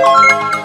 Bye.